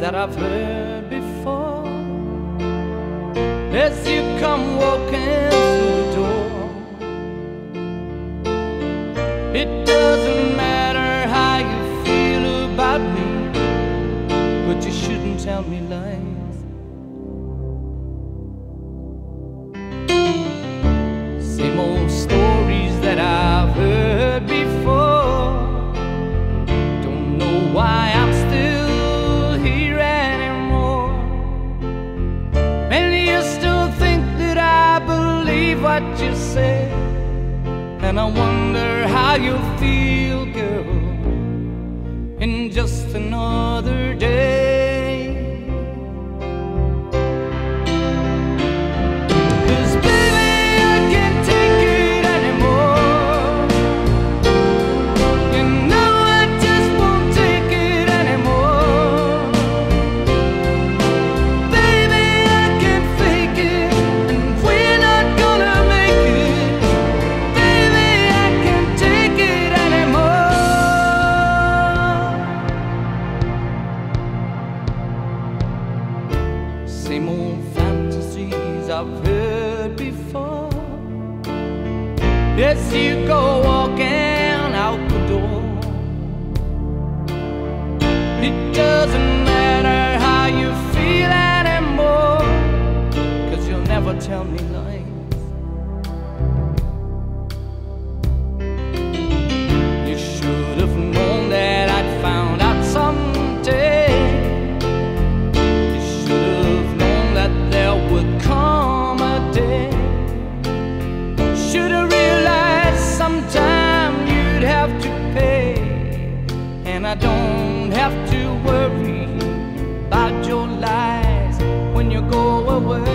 that I've heard before as you come walking through the door. It doesn't matter how you feel about me, but you shouldn't tell me lies. Same old stories that I've heard before. And I wonder how you'll feel, girl, in just another same old fantasies I've heard before. Yes, you go walking out the door. It doesn't matter how you feel anymore, cause you'll never tell me lies. I don't have to worry about your lies when you go away.